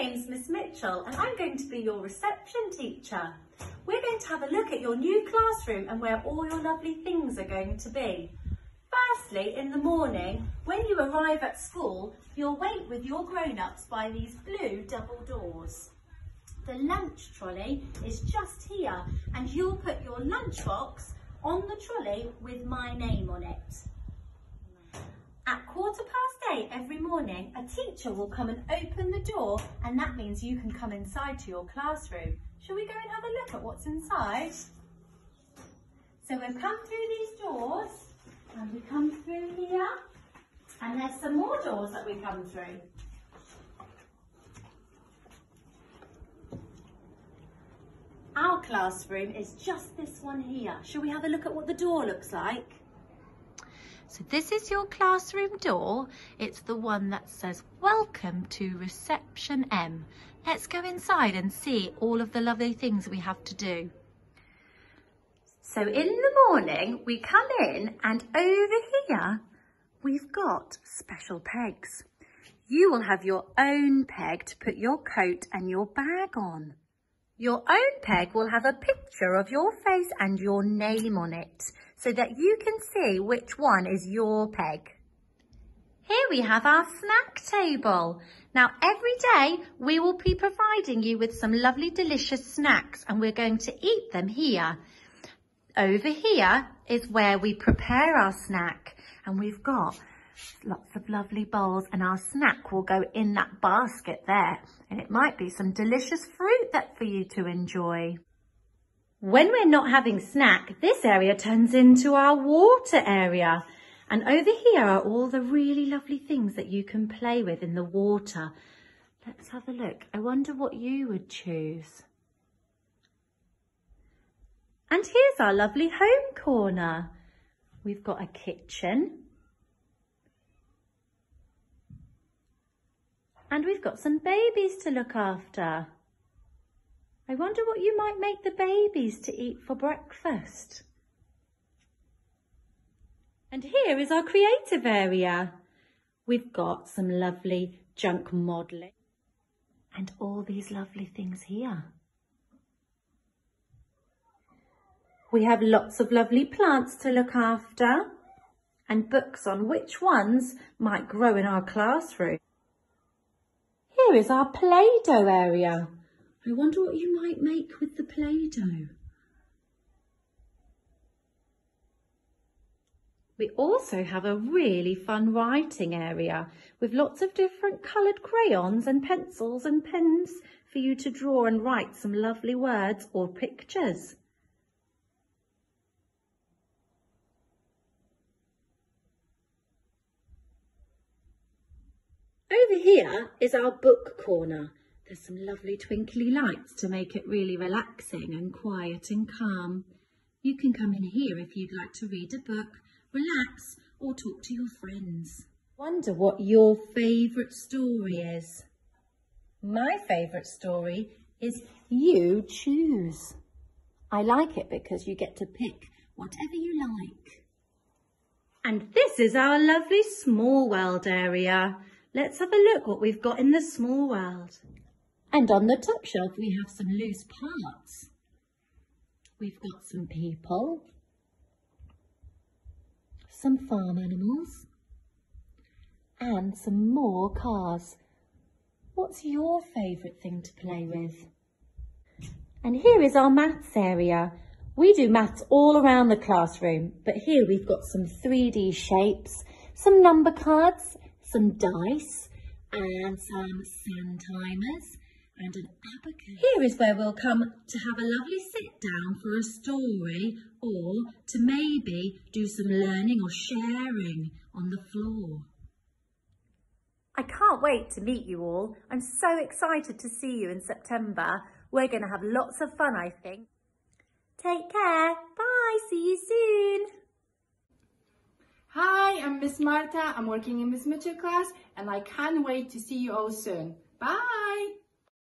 name's Miss Mitchell and I'm going to be your reception teacher. We're going to have a look at your new classroom and where all your lovely things are going to be. Firstly, in the morning, when you arrive at school, you'll wait with your grown-ups by these blue double doors. The lunch trolley is just here and you'll put your lunchbox on the trolley with my name on it. Every morning, a teacher will come and open the door and that means you can come inside to your classroom. Shall we go and have a look at what's inside? So we've come through these doors and we come through here and there's some more doors that we come through. Our classroom is just this one here. Shall we have a look at what the door looks like? So this is your classroom door. It's the one that says, welcome to reception M. Let's go inside and see all of the lovely things we have to do. So in the morning, we come in and over here, we've got special pegs. You will have your own peg to put your coat and your bag on. Your own peg will have a picture of your face and your name on it so that you can see which one is your peg. Here we have our snack table. Now every day we will be providing you with some lovely delicious snacks and we're going to eat them here. Over here is where we prepare our snack and we've got lots of lovely bowls and our snack will go in that basket there and it might be some delicious fruit that for you to enjoy. When we're not having snack, this area turns into our water area. And over here are all the really lovely things that you can play with in the water. Let's have a look. I wonder what you would choose. And here's our lovely home corner. We've got a kitchen. And we've got some babies to look after. I wonder what you might make the babies to eat for breakfast. And here is our creative area. We've got some lovely junk modelling and all these lovely things here. We have lots of lovely plants to look after and books on which ones might grow in our classroom. Here is our Play-Doh area. I wonder what you might make with the Play-Doh. We also have a really fun writing area with lots of different coloured crayons and pencils and pens for you to draw and write some lovely words or pictures. Over here is our book corner there's some lovely twinkly lights to make it really relaxing and quiet and calm. You can come in here if you'd like to read a book, relax or talk to your friends. Wonder what your favourite story is. My favourite story is You Choose. I like it because you get to pick whatever you like. And this is our lovely small world area. Let's have a look what we've got in the small world. And on the top shelf, we have some loose parts. We've got some people, some farm animals, and some more cars. What's your favourite thing to play with? And here is our maths area. We do maths all around the classroom, but here we've got some 3D shapes, some number cards, some dice, and some sand timers, and an abacus. Here is where we'll come to have a lovely sit down for a story or to maybe do some learning or sharing on the floor. I can't wait to meet you all. I'm so excited to see you in September. We're going to have lots of fun, I think. Take care. Bye. See you soon. Miss Marta. I'm working in Miss Mitchell class and I can't wait to see you all soon. Bye.